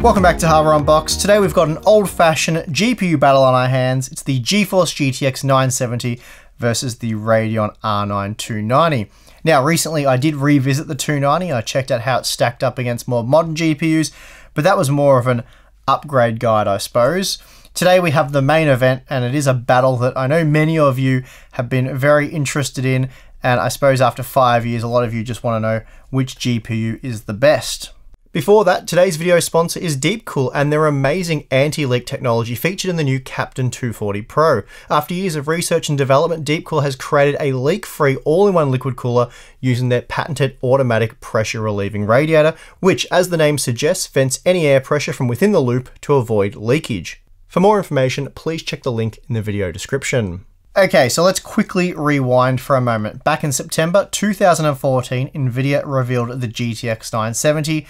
Welcome back to Hardware Unboxed. Today we've got an old-fashioned GPU battle on our hands. It's the GeForce GTX 970 versus the Radeon R9 290. Now recently I did revisit the 290, I checked out how it stacked up against more modern GPUs, but that was more of an upgrade guide I suppose. Today we have the main event and it is a battle that I know many of you have been very interested in and I suppose after five years a lot of you just want to know which GPU is the best. Before that, today's video sponsor is Deepcool and their amazing anti-leak technology featured in the new Captain 240 Pro. After years of research and development, Deepcool has created a leak-free all-in-one liquid cooler using their patented automatic pressure relieving radiator, which, as the name suggests, vents any air pressure from within the loop to avoid leakage. For more information, please check the link in the video description. Okay, so let's quickly rewind for a moment. Back in September 2014, Nvidia revealed the GTX 970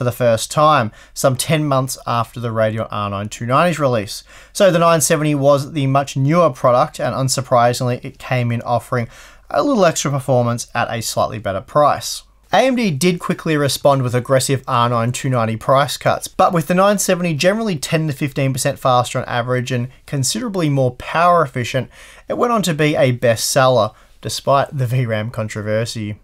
for the first time, some 10 months after the Radeon R9 290's release. So the 970 was the much newer product, and unsurprisingly, it came in offering a little extra performance at a slightly better price. AMD did quickly respond with aggressive R9 290 price cuts, but with the 970 generally 10 to 15% faster on average and considerably more power efficient, it went on to be a bestseller despite the VRAM controversy.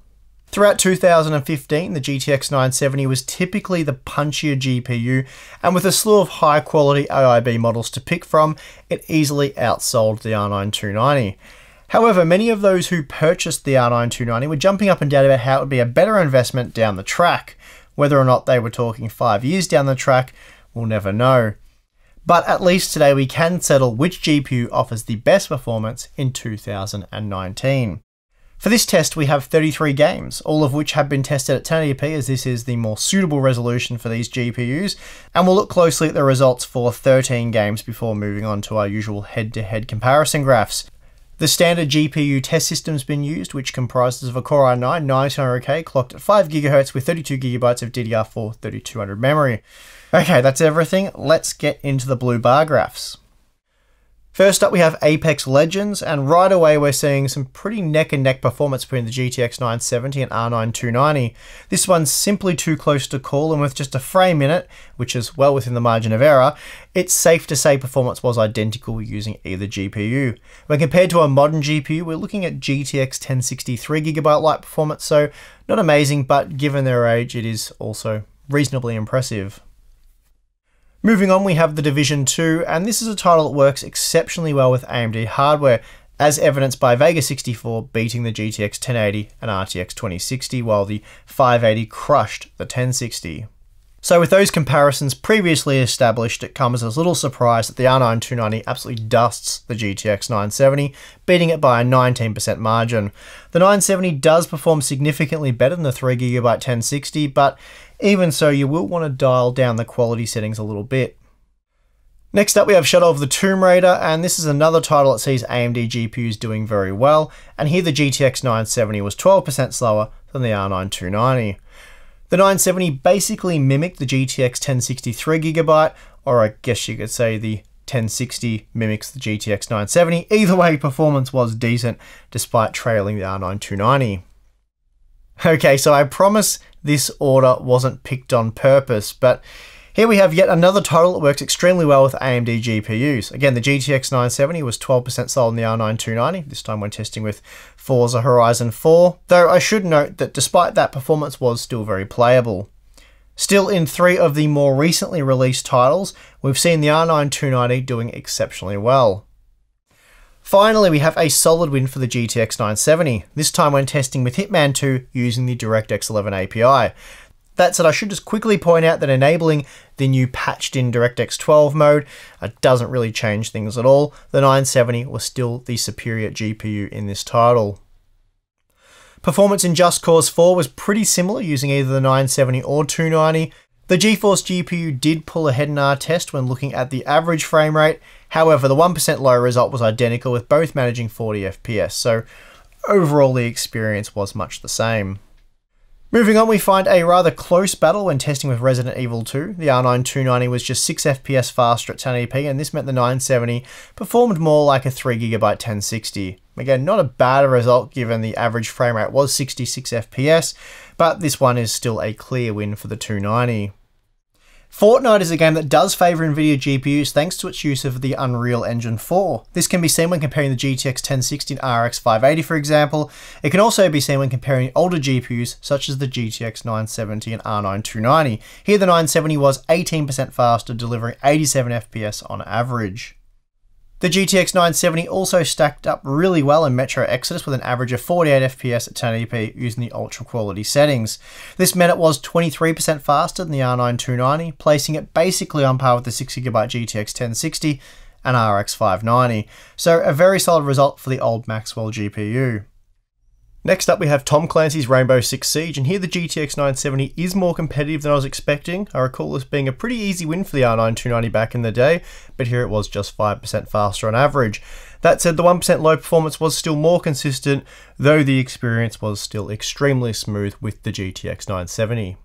Throughout 2015, the GTX 970 was typically the punchier GPU, and with a slew of high quality AIB models to pick from, it easily outsold the R9 290. However, many of those who purchased the R9 290 were jumping up and down about how it would be a better investment down the track. Whether or not they were talking five years down the track, we'll never know. But at least today we can settle which GPU offers the best performance in 2019. For this test, we have 33 games, all of which have been tested at 1080p as this is the more suitable resolution for these GPUs, and we'll look closely at the results for 13 games before moving on to our usual head-to-head -head comparison graphs. The standard GPU test system's been used, which comprises of a Core i9 9900K clocked at 5GHz with 32GB of DDR4 3200 memory. Okay, that's everything. Let's get into the blue bar graphs. First up, we have Apex Legends, and right away we're seeing some pretty neck and neck performance between the GTX 970 and R9 290. This one's simply too close to call, and with just a frame in it, which is well within the margin of error, it's safe to say performance was identical using either GPU. When compared to a modern GPU, we're looking at GTX 1063GB light performance, so not amazing, but given their age, it is also reasonably impressive. Moving on, we have The Division 2, and this is a title that works exceptionally well with AMD hardware, as evidenced by Vega 64 beating the GTX 1080 and RTX 2060, while the 580 crushed the 1060. So with those comparisons previously established, it comes as little surprise that the R9 290 absolutely dusts the GTX 970, beating it by a 19% margin. The 970 does perform significantly better than the 3GB 1060, but even so, you will want to dial down the quality settings a little bit. Next up, we have Shadow of the Tomb Raider, and this is another title that sees AMD GPUs doing very well, and here the GTX 970 was 12% slower than the R9 290. The 970 basically mimicked the GTX 1063GB, or I guess you could say the 1060 mimics the GTX 970. Either way, performance was decent, despite trailing the R9 290. Okay, so I promise this order wasn't picked on purpose, but here we have yet another title that works extremely well with AMD GPUs. Again, the GTX 970 was 12% sold in the R9 290, this time when testing with Forza Horizon 4, though I should note that despite that, performance was still very playable. Still, in three of the more recently released titles, we've seen the R9 290 doing exceptionally well. Finally, we have a solid win for the GTX 970, this time when testing with Hitman 2 using the DirectX 11 API. That said, I should just quickly point out that enabling the new patched in DirectX 12 mode uh, doesn't really change things at all. The 970 was still the superior GPU in this title. Performance in Just Cause 4 was pretty similar using either the 970 or 290, the GeForce GPU did pull ahead in our test when looking at the average frame rate, however the 1% low result was identical with both managing 40 FPS, so overall the experience was much the same. Moving on, we find a rather close battle when testing with Resident Evil 2. The R9 290 was just 6 FPS faster at 1080p, and this meant the 970 performed more like a 3GB 1060. Again, not a bad result given the average frame rate was 66 FPS, but this one is still a clear win for the 290. Fortnite is a game that does favour Nvidia GPUs thanks to its use of the Unreal Engine 4. This can be seen when comparing the GTX 1060 and RX 580 for example. It can also be seen when comparing older GPUs such as the GTX 970 and R9 290. Here the 970 was 18% faster, delivering 87 FPS on average. The GTX 970 also stacked up really well in Metro Exodus with an average of 48 FPS at 1080p using the ultra quality settings. This meant it was 23% faster than the R9 290, placing it basically on par with the 6GB GTX 1060 and RX 590. So a very solid result for the old Maxwell GPU. Next up, we have Tom Clancy's Rainbow Six Siege, and here the GTX 970 is more competitive than I was expecting. I recall this being a pretty easy win for the R9 290 back in the day, but here it was just 5% faster on average. That said, the 1% low performance was still more consistent, though the experience was still extremely smooth with the GTX 970.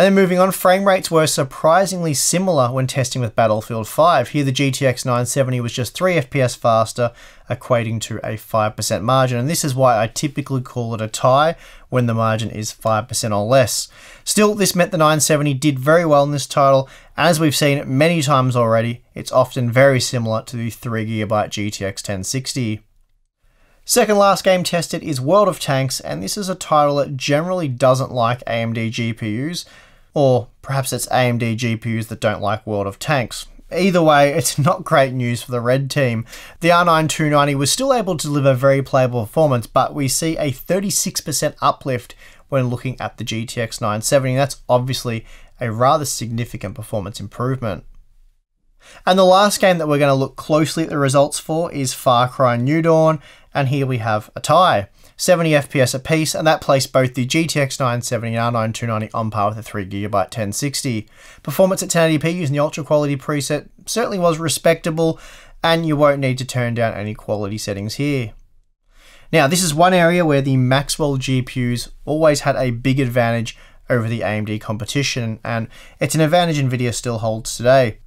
And then moving on, frame rates were surprisingly similar when testing with Battlefield 5. Here the GTX 970 was just 3 FPS faster, equating to a 5% margin, and this is why I typically call it a tie when the margin is 5% or less. Still, this meant the 970 did very well in this title. As we've seen many times already, it's often very similar to the 3GB GTX 1060. Second last game tested is World of Tanks, and this is a title that generally doesn't like AMD GPUs, or perhaps it's AMD GPUs that don't like World of Tanks. Either way, it's not great news for the red team. The R9 290 was still able to deliver very playable performance, but we see a 36% uplift when looking at the GTX 970. That's obviously a rather significant performance improvement. And the last game that we're going to look closely at the results for is Far Cry New Dawn and here we have a tie. 70 FPS apiece, and that placed both the GTX 970 and R9 290 on par with the 3GB 1060. Performance at 1080p using the ultra quality preset certainly was respectable, and you won't need to turn down any quality settings here. Now, this is one area where the Maxwell GPUs always had a big advantage over the AMD competition, and it's an advantage NVIDIA still holds today.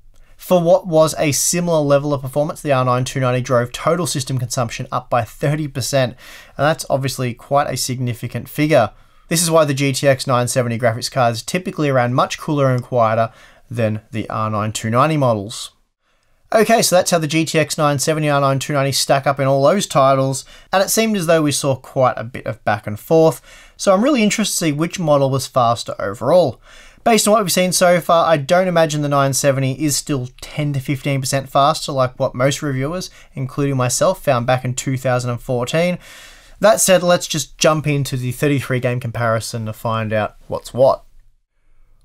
For what was a similar level of performance, the R9 290 drove total system consumption up by 30%, and that's obviously quite a significant figure. This is why the GTX 970 graphics cards typically ran much cooler and quieter than the R9 290 models. Okay, so that's how the GTX 970 R9 290 stack up in all those titles, and it seemed as though we saw quite a bit of back and forth, so I'm really interested to see which model was faster overall. Based on what we've seen so far, I don't imagine the 970 is still 10 to 15% faster like what most reviewers, including myself, found back in 2014. That said, let's just jump into the 33 game comparison to find out what's what.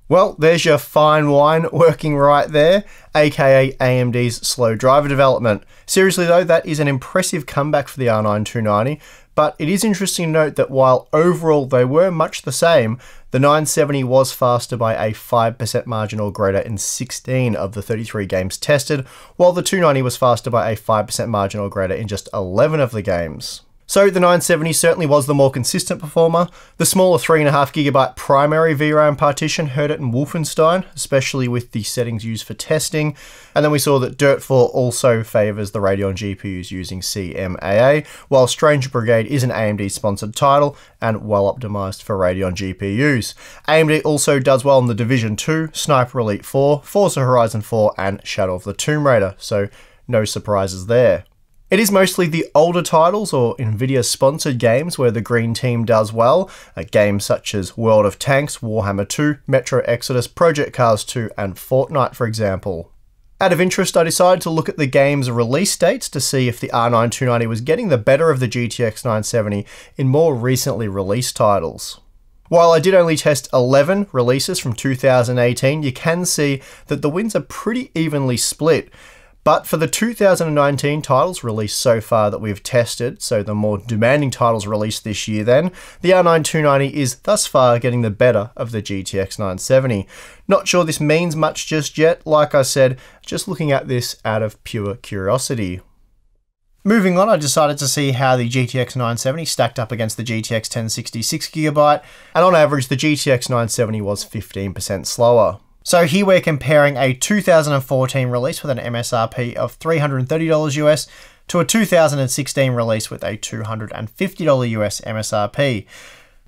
Well, there's your fine wine working right there, aka AMD's slow driver development. Seriously though, that is an impressive comeback for the R9 290, but it is interesting to note that while overall they were much the same, the 970 was faster by a 5% margin or greater in 16 of the 33 games tested, while the 290 was faster by a 5% margin or greater in just 11 of the games. So the 970 certainly was the more consistent performer. The smaller 3.5GB primary VRAM partition hurt it in Wolfenstein, especially with the settings used for testing. And then we saw that Dirt 4 also favours the Radeon GPUs using CMAA, while Strange Brigade is an AMD sponsored title and well optimised for Radeon GPUs. AMD also does well in the Division 2, Sniper Elite 4, Forza Horizon 4 and Shadow of the Tomb Raider, so no surprises there. It is mostly the older titles or Nvidia sponsored games where the green team does well, games such as World of Tanks, Warhammer 2, Metro Exodus, Project Cars 2, and Fortnite, for example. Out of interest, I decided to look at the game's release dates to see if the R9 290 was getting the better of the GTX 970 in more recently released titles. While I did only test 11 releases from 2018, you can see that the wins are pretty evenly split, but for the 2019 titles released so far that we've tested, so the more demanding titles released this year then, the R9 290 is thus far getting the better of the GTX 970. Not sure this means much just yet, like I said, just looking at this out of pure curiosity. Moving on, I decided to see how the GTX 970 stacked up against the GTX 1060 6GB, and on average the GTX 970 was 15% slower. So here we're comparing a 2014 release with an MSRP of $330 US to a 2016 release with a $250 US MSRP.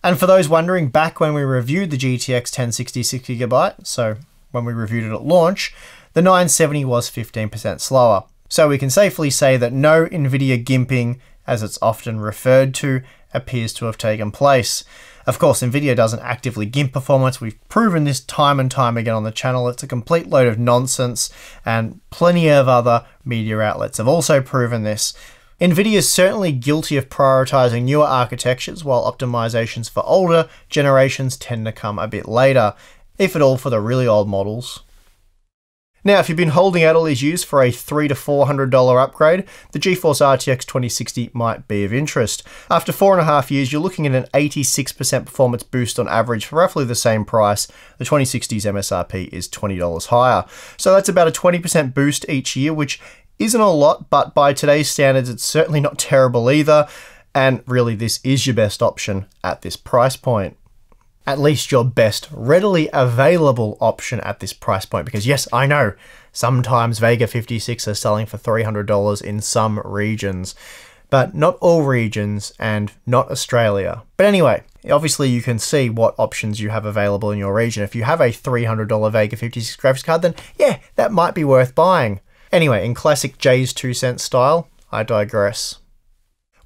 And for those wondering, back when we reviewed the GTX 1060 6GB, so when we reviewed it at launch, the 970 was 15% slower. So we can safely say that no NVIDIA gimping, as it's often referred to, appears to have taken place. Of course, NVIDIA doesn't actively GIMP performance. We've proven this time and time again on the channel. It's a complete load of nonsense, and plenty of other media outlets have also proven this. NVIDIA is certainly guilty of prioritizing newer architectures, while optimizations for older generations tend to come a bit later, if at all for the really old models. Now, if you've been holding out all these years for a three to four hundred dollar upgrade, the GeForce RTX 2060 might be of interest. After four and a half years, you're looking at an 86% performance boost on average for roughly the same price. The 2060's MSRP is $20 higher. So that's about a 20% boost each year, which isn't a lot, but by today's standards, it's certainly not terrible either. And really, this is your best option at this price point at least your best readily available option at this price point. Because yes, I know sometimes Vega 56 are selling for $300 in some regions, but not all regions and not Australia. But anyway, obviously you can see what options you have available in your region. If you have a $300 Vega 56 graphics card, then yeah, that might be worth buying. Anyway, in classic Jay's 2 cent style, I digress.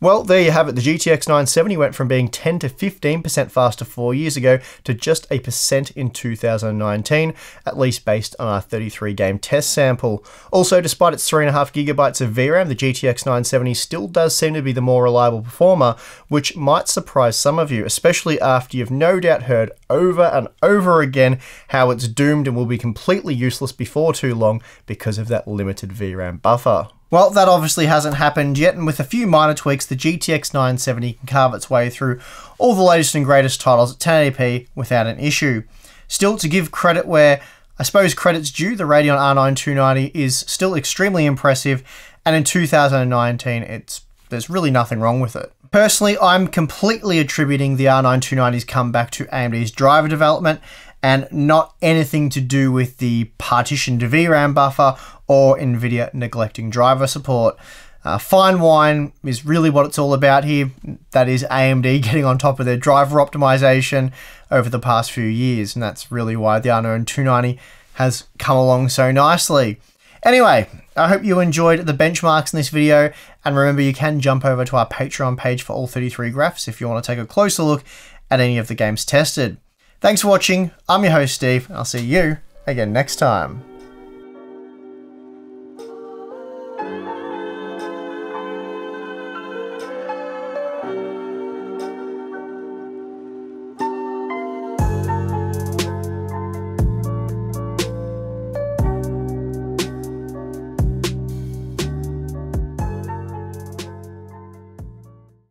Well, there you have it. The GTX 970 went from being 10 to 15% faster four years ago to just a percent in 2019, at least based on our 33 game test sample. Also, despite its 3.5 gigabytes of VRAM, the GTX 970 still does seem to be the more reliable performer, which might surprise some of you, especially after you've no doubt heard over and over again how it's doomed and will be completely useless before too long because of that limited VRAM buffer. Well, that obviously hasn't happened yet, and with a few minor tweaks, the GTX 970 can carve its way through all the latest and greatest titles at 1080p without an issue. Still, to give credit where I suppose credit's due, the Radeon R9 290 is still extremely impressive, and in 2019, it's there's really nothing wrong with it. Personally, I'm completely attributing the R9 290's comeback to AMD's driver development and not anything to do with the partitioned VRAM buffer or NVIDIA neglecting driver support. Uh, fine wine is really what it's all about here. That is AMD getting on top of their driver optimization over the past few years, and that's really why the R9 290 has come along so nicely. Anyway, I hope you enjoyed the benchmarks in this video, and remember you can jump over to our Patreon page for all 33 graphs if you want to take a closer look at any of the games tested. Thanks for watching. I'm your host, Steve. I'll see you again next time.